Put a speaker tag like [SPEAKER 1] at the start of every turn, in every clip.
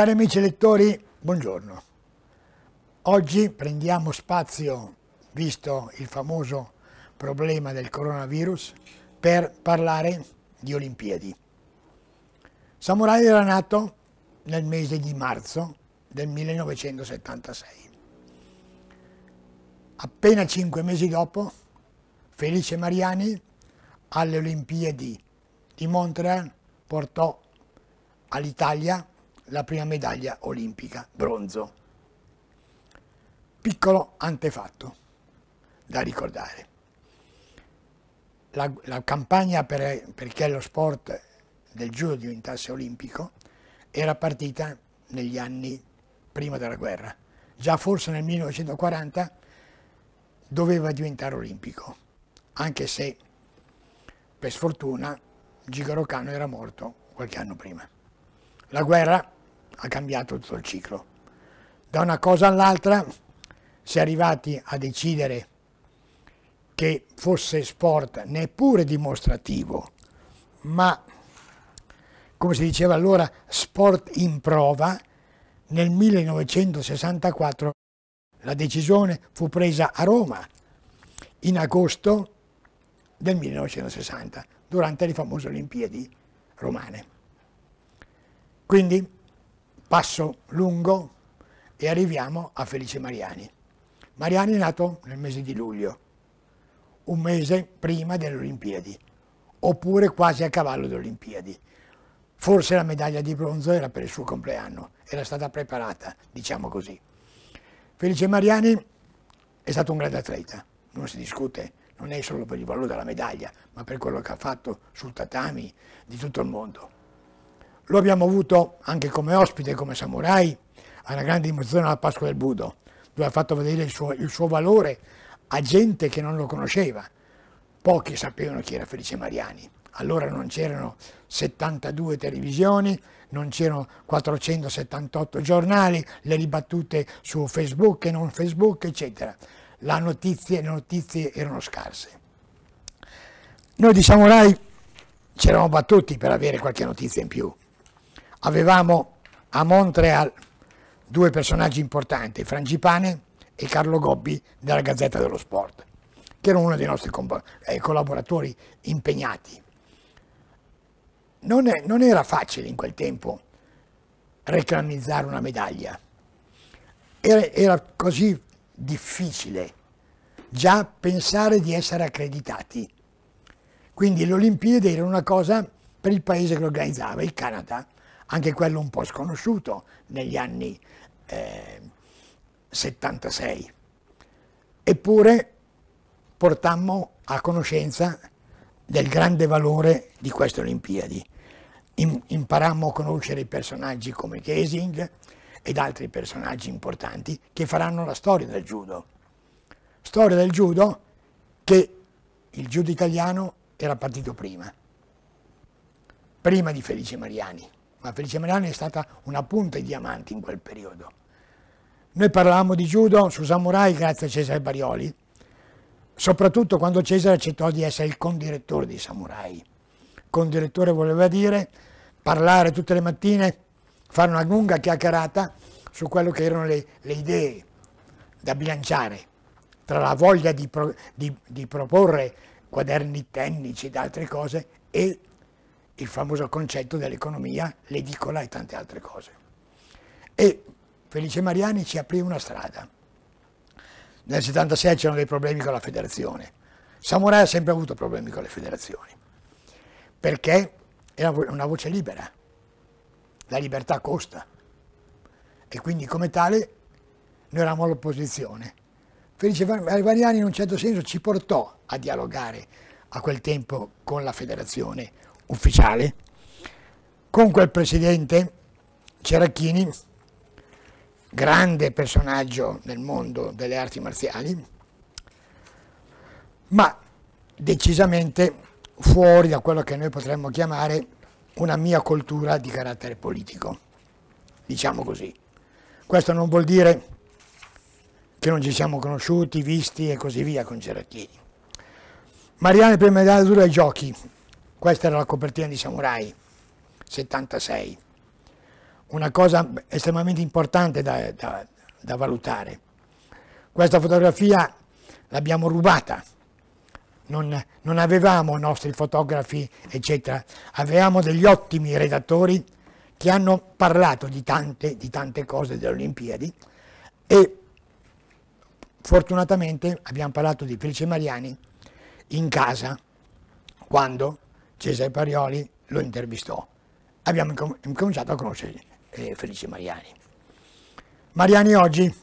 [SPEAKER 1] Cari amici lettori, buongiorno. Oggi prendiamo spazio, visto il famoso problema del coronavirus, per parlare di Olimpiadi. Samurai era nato nel mese di marzo del 1976. Appena cinque mesi dopo, Felice Mariani alle Olimpiadi di Montreal portò all'Italia la prima medaglia olimpica, bronzo. Piccolo antefatto da ricordare. La, la campagna per, perché lo sport del judo diventasse olimpico era partita negli anni prima della guerra. Già forse nel 1940 doveva diventare olimpico, anche se per sfortuna Gigaro Kano era morto qualche anno prima. La guerra ha cambiato tutto il ciclo. Da una cosa all'altra si è arrivati a decidere che fosse sport neppure dimostrativo, ma come si diceva allora sport in prova, nel 1964 la decisione fu presa a Roma in agosto del 1960, durante le famose Olimpiadi romane. Quindi passo lungo e arriviamo a Felice Mariani. Mariani è nato nel mese di luglio, un mese prima delle Olimpiadi, oppure quasi a cavallo delle Olimpiadi. Forse la medaglia di bronzo era per il suo compleanno, era stata preparata, diciamo così. Felice Mariani è stato un grande atleta, non si discute, non è solo per il valore della medaglia, ma per quello che ha fatto sul tatami di tutto il mondo. Lo abbiamo avuto anche come ospite, come samurai, alla grande dimostrazione alla Pasqua del Budo, dove ha fatto vedere il suo, il suo valore a gente che non lo conosceva. Pochi sapevano chi era Felice Mariani. Allora non c'erano 72 televisioni, non c'erano 478 giornali, le ribattute su Facebook e non Facebook, eccetera. Notizie, le notizie erano scarse. Noi di Samurai ci eravamo battuti per avere qualche notizia in più avevamo a Montreal due personaggi importanti, Frangipane e Carlo Gobbi della Gazzetta dello Sport, che erano uno dei nostri eh, collaboratori impegnati. Non, è, non era facile in quel tempo reclamizzare una medaglia, era, era così difficile già pensare di essere accreditati. Quindi le Olimpiadi erano una cosa per il paese che organizzava, il Canada, anche quello un po' sconosciuto negli anni eh, 76. Eppure portammo a conoscenza del grande valore di queste Olimpiadi. imparammo a conoscere personaggi come Gesing ed altri personaggi importanti che faranno la storia del judo. Storia del judo che il judo italiano era partito prima, prima di Felice Mariani ma Felice Mariani è stata una punta di diamanti in quel periodo. Noi parlavamo di judo su Samurai grazie a Cesare Barioli, soprattutto quando Cesare accettò di essere il condirettore di Samurai. Condirettore voleva dire parlare tutte le mattine, fare una lunga chiacchierata su quello che erano le, le idee da bilanciare tra la voglia di, pro, di, di proporre quaderni tecnici ed altre cose e il famoso concetto dell'economia, l'edicola e tante altre cose. E Felice Mariani ci aprì una strada. Nel 76 c'erano dei problemi con la federazione. Samurai ha sempre avuto problemi con le federazioni, perché era una voce libera. La libertà costa. E quindi come tale noi eravamo all'opposizione. Felice Mariani in un certo senso ci portò a dialogare a quel tempo con la federazione ufficiale, con quel presidente Ceracchini, grande personaggio nel mondo delle arti marziali, ma decisamente fuori da quello che noi potremmo chiamare una mia cultura di carattere politico, diciamo così. Questo non vuol dire che non ci siamo conosciuti, visti e così via con Ceracchini. Mariano per medaglia d'oro ai giochi, questa era la copertina di Samurai, 76. una cosa estremamente importante da, da, da valutare. Questa fotografia l'abbiamo rubata, non, non, avevamo nostri fotografi, eccetera, avevamo degli ottimi redattori che hanno parlato di tante, di tante cose delle Olimpiadi e fortunatamente abbiamo parlato di Felice Mariani in casa quando Cesare Parioli lo intervistò. Abbiamo cominciato a conoscere eh, Felice Mariani. Mariani oggi,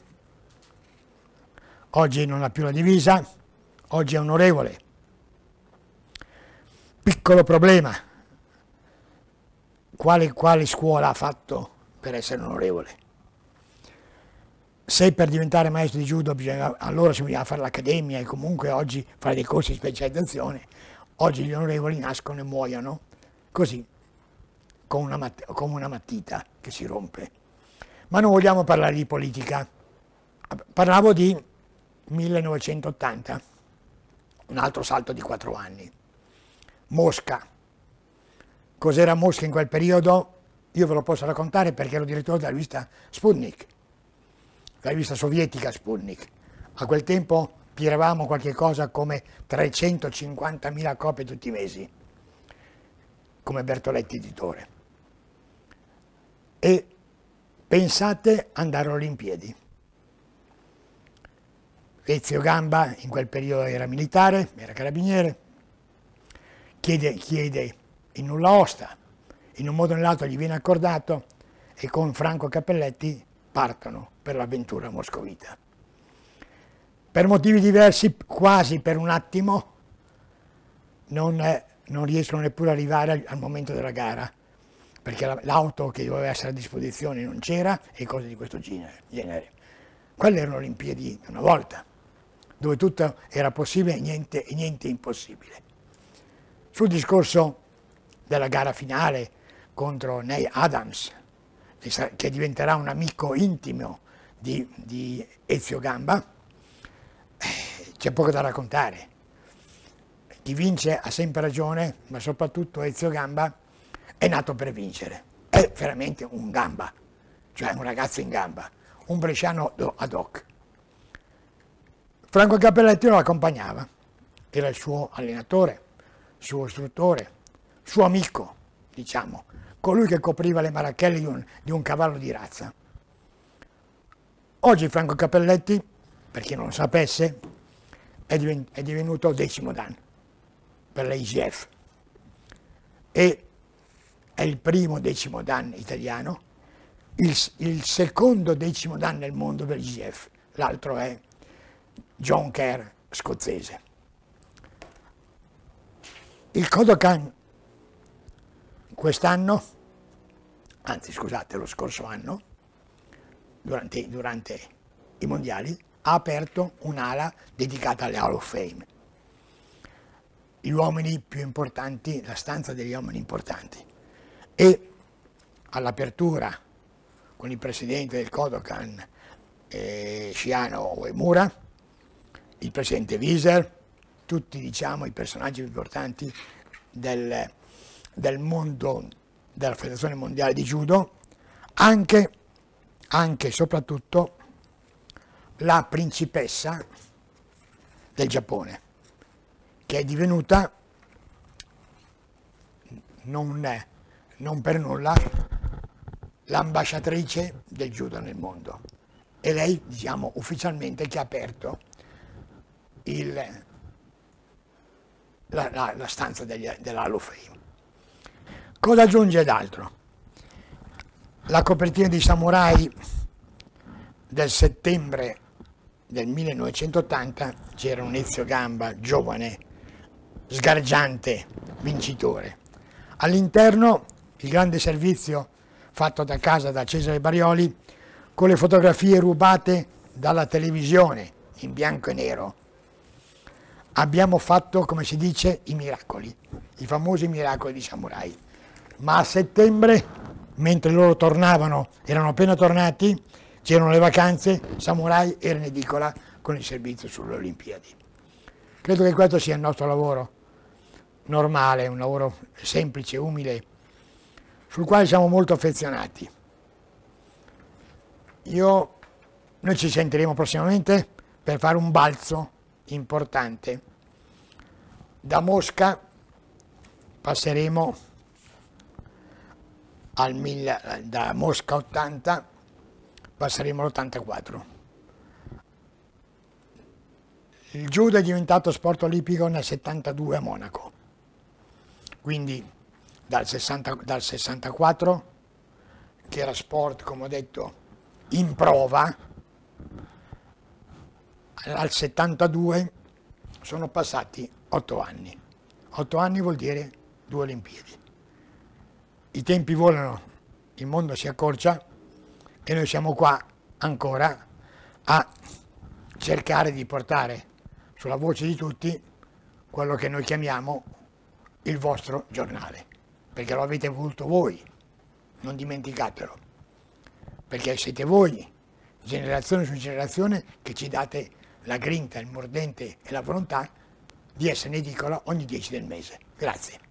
[SPEAKER 1] oggi non ha più la divisa, oggi è onorevole. Piccolo problema, quale, quale scuola ha fatto per essere onorevole? se per diventare maestro di judo bisogna, allora si bisognava fare l'accademia e comunque oggi fare dei corsi di specializzazione, oggi gli onorevoli nascono e muoiono così, come una, come una matita che si rompe. Ma non vogliamo parlare di politica. Parlavo di 1980, un altro salto di quattro anni. Mosca. Cos'era Mosca in quel periodo? Io ve lo posso raccontare perché ero direttore della rivista Sputnik la rivista sovietica Sputnik. A quel tempo tiravamo qualche cosa come 350.000 copie tutti i mesi, come Bertoletti editore. E pensate andare alle Olimpiadi. Ezio Gamba in quel periodo era militare, era carabiniere, chiede, chiede in nulla osta, in un modo o nell'altro gli viene accordato e con Franco Cappelletti partono per l'avventura moscovita. Per motivi diversi, quasi per un attimo, non, eh, non riescono neppure ad arrivare al, al momento della gara, perché l'auto che doveva essere a disposizione non c'era e cose di questo genere. Quelle erano Olimpiadi di una volta, dove tutto era possibile e niente, niente impossibile. Sul discorso della gara finale contro Ney Adams, che diventerà un amico intimo di, di Ezio Gamba, c'è poco da raccontare. Chi vince ha sempre ragione, ma soprattutto Ezio Gamba è nato per vincere. È veramente un gamba, cioè un ragazzo in gamba, un bresciano ad hoc. Franco Cappelletti lo accompagnava, era il suo allenatore, suo istruttore, suo amico, diciamo, colui che copriva le marachelle di un, di un cavallo di razza. Oggi Franco Cappelletti, per chi non lo sapesse, è, è divenuto decimo dan per la IGF e è il primo decimo dan italiano, il, il secondo decimo dan nel mondo per l'IGF, l'altro è John Kerr scozzese. Il Kodokan quest'anno, anzi scusate, lo scorso anno, durante, durante i mondiali, ha aperto un'ala dedicata alle Hall of Fame. Gli uomini più importanti, la stanza degli uomini importanti. E all'apertura con il presidente del Kodokan, eh, Shiano Uemura, il presidente Wieser, tutti diciamo i personaggi più importanti del, del mondo della Federazione Mondiale di Judo, anche, e soprattutto la principessa del Giappone, che è divenuta non, non per nulla l'ambasciatrice del judo nel mondo. E lei, diciamo, ufficialmente che ha aperto il, la, la, la, stanza dell'Hall. Cosa aggiunge d'altro? La copertina di Samurai del settembre del 1980 c'era un Ezio Gamba giovane, sgargiante, vincitore. All'interno il grande servizio fatto da casa da Cesare Barioli con le fotografie rubate dalla televisione in bianco e nero. Abbiamo fatto, come si dice, i miracoli, i famosi miracoli di Samurai ma a settembre, mentre loro tornavano, erano appena tornati, c'erano le vacanze, Samurai era in edicola con il servizio sulle Olimpiadi. Credo che questo sia il nostro lavoro normale, un lavoro semplice, umile, sul quale siamo molto affezionati. io, noi ci sentiremo prossimamente per fare un balzo importante. Da Mosca passeremo al 1000, da Mosca 80 passeremo all'84. Il judo è diventato sport olimpico nel 72 a Monaco, quindi dal, 60, dal 64 che era sport, come ho detto, in prova, al 72 sono passati otto anni. Otto anni vuol dire due Olimpiadi. I tempi volano, il mondo si accorcia e noi siamo qua ancora a cercare di portare sulla voce di tutti quello che noi chiamiamo il vostro giornale, perché lo avete voluto voi, non dimenticatelo perché siete voi, generazione su generazione, che ci date la grinta, il mordente e la volontà di essere in edicola ogni 10 del mese. Grazie.